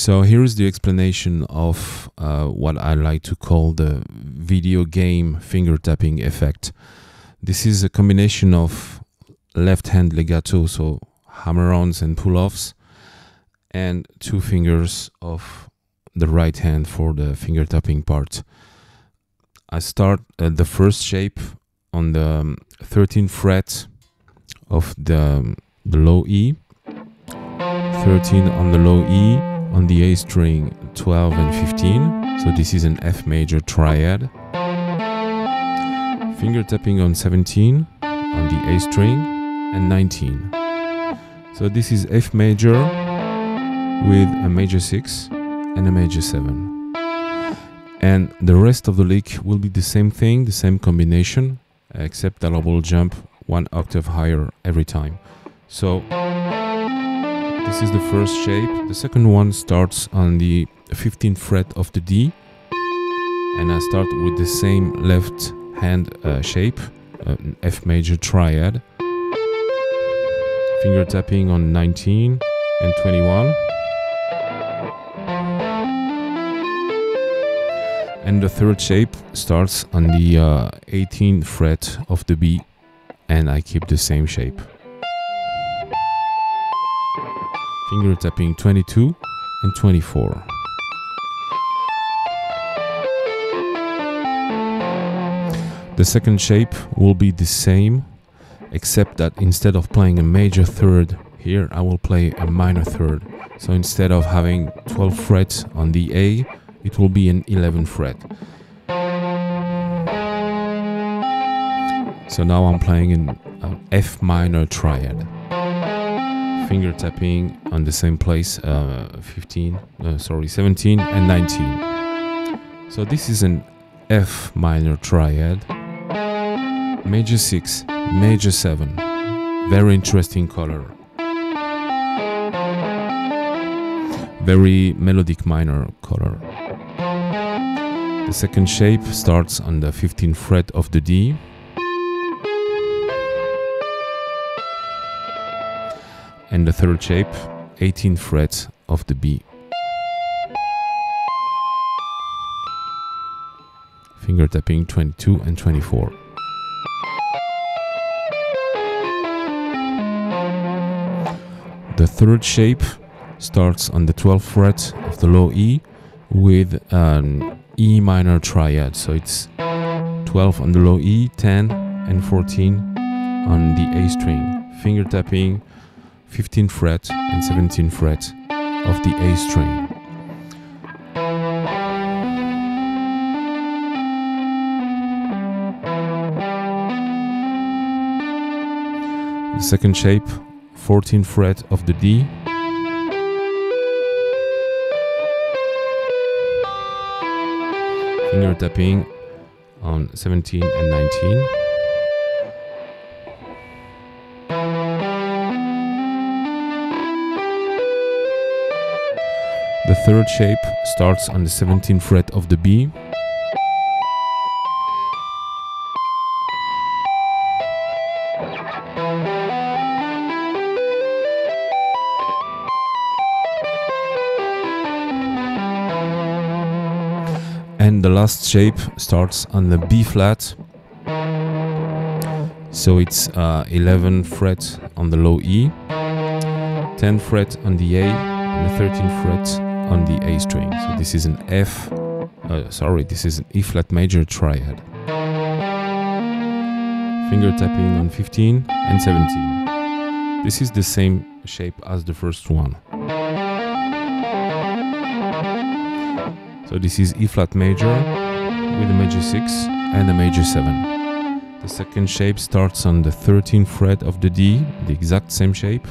So here is the explanation of uh, what I like to call the video game finger tapping effect. This is a combination of left hand legato, so hammer-ons and pull-offs, and two fingers of the right hand for the finger tapping part. I start uh, the first shape on the 13th um, fret of the, the low E, 13 on the low E, on the A string 12 and 15, so this is an F major triad. Finger tapping on 17 on the A string and 19. So this is F major with a major 6 and a major 7 and the rest of the lick will be the same thing, the same combination, except that I will jump one octave higher every time. So this is the first shape. The second one starts on the 15th fret of the D, and I start with the same left hand uh, shape, uh, F major triad, finger tapping on 19 and 21. and the third shape starts on the uh, 18th fret of the B and I keep the same shape. Finger tapping 22 and 24. The second shape will be the same except that instead of playing a major third here I will play a minor third. So instead of having 12 frets on the A it will be an 11 fret. So now I'm playing in an F minor triad. Finger tapping on the same place, uh, 15, uh, sorry, 17 and 19. So this is an F minor triad, major 6, major 7. Very interesting color. Very melodic minor color. The second shape starts on the 15th fret of the D. And the third shape, 18th fret of the B. Finger tapping 22 and 24. The third shape starts on the 12th fret of the low E with an E minor triad. So it's 12 on the low E, 10 and 14 on the A string. Finger tapping 15 fret and 17 fret of the A string. The second shape, 14th fret of the D, finger tapping on 17 and 19. Third shape starts on the 17th fret of the B. And the last shape starts on the B flat. So it's uh, 11 fret on the low E 10 fret on the A and the 13 fret on the A string so this is an F uh, sorry this is an E flat major triad finger tapping on 15 and 17 this is the same shape as the first one So this is E flat major with a major 6 and a major 7. The second shape starts on the 13th fret of the D, the exact same shape.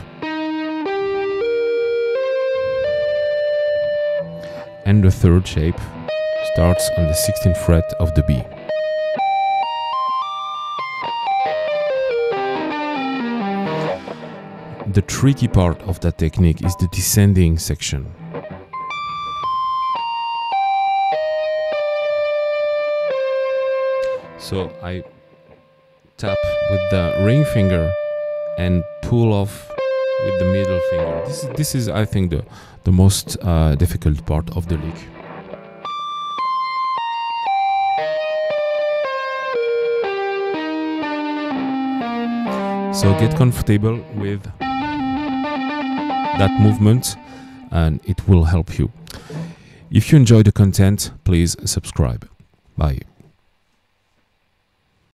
And the third shape starts on the 16th fret of the B. The tricky part of that technique is the descending section. So I tap with the ring finger and pull off with the middle finger. This is, this is I think, the, the most uh, difficult part of the lick. So get comfortable with that movement and it will help you. If you enjoy the content, please subscribe. Bye.